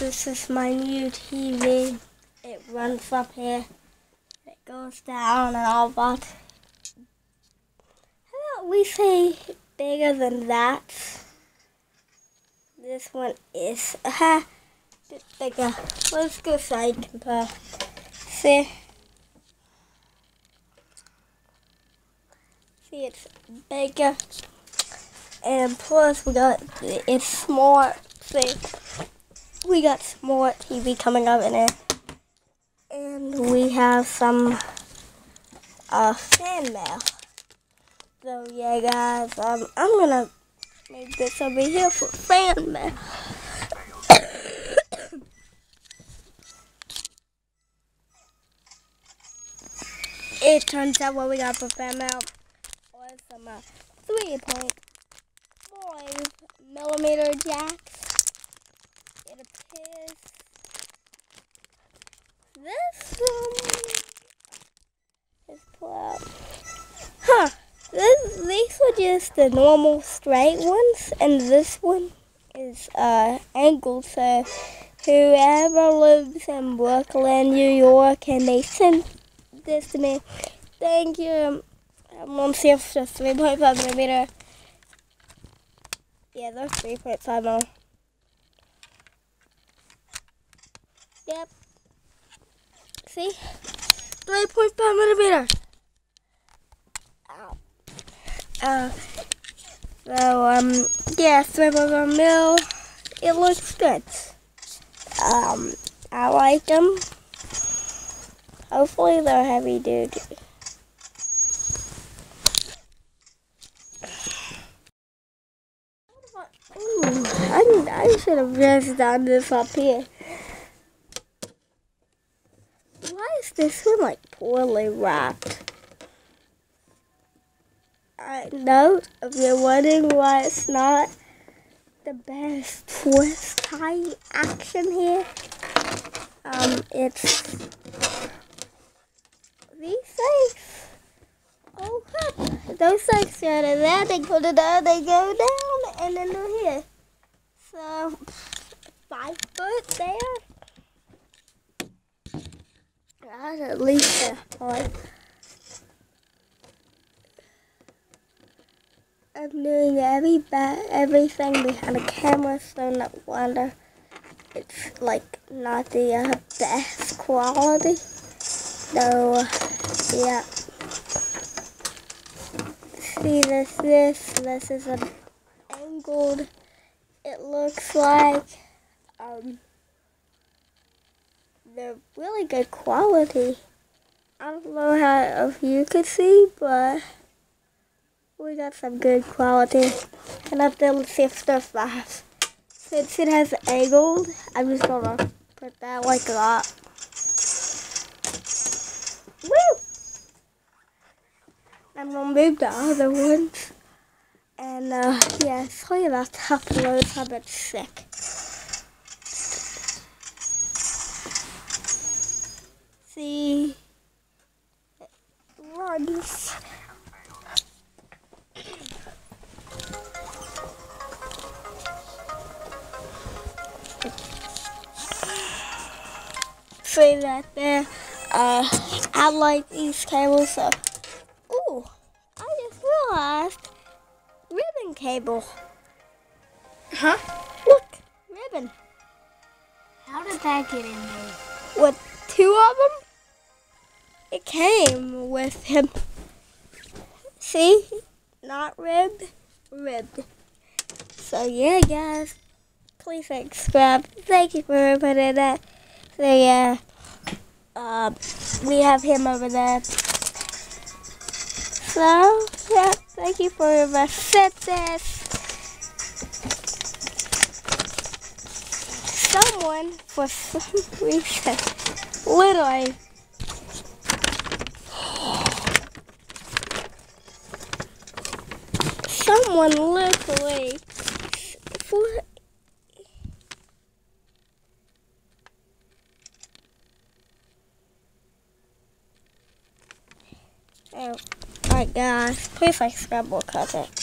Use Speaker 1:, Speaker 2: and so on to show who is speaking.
Speaker 1: this is my new TV. It runs up here. It goes down and all but. How about we say bigger than that? This one is a uh, bit bigger. Let's go side compare. See? See, it's bigger. And plus, we got it's smart. See? We got some more TV coming up in it. And we have some uh, fan mail. So yeah guys, um, I'm gonna make this over here for fan mail. it turns out what we got for fan mail was some uh, 3.5 millimeter jacks is this one is pull Huh. This, these are just the normal straight ones, and this one is uh, angled. So whoever lives in Brooklyn, New York, and they send this to me, thank you. I'm on safe just 3.5 millimeter. Yeah, they're 3.5 mil. Yep. See? 3.5 millimeter. Ow. Uh, so, um, yeah, 3.5 mil. It looks good. Um, I like them. Hopefully they're heavy duty. Ooh, I, I should have just done this up here. This one like poorly wrapped. I know if you're wondering why it's not the best twist tie action here, um, it's these things. Oh crap! Those things are there, they go down, they go down, and then they're here. So five foot there. At least I'm doing every ba everything behind the camera, so no wonder it's like not the uh, best quality. So, yeah. See this, this, this is an angled, it looks like, um, they're really good quality. I don't know how if you could see, but we got some good quality. And I've done sister five. Since it has angled, I'm just gonna put that like that. Woo! I'm gonna move the other ones. And uh, yeah, sorry about top loads, I've been sick. See runs. See that there? Uh, I like these cables. So, ooh, I just realized ribbon cable.
Speaker 2: Huh?
Speaker 1: Look, ribbon.
Speaker 2: How did that get in there?
Speaker 1: With two of them? It came with him. See? Not ribbed, ribbed. So yeah, guys. Please subscribe. Thank you for putting that. So yeah. Uh, we have him over there. So, yeah, thank you for your assistance. For some reason, literally someone literally Oh, alright guys, please like, more content.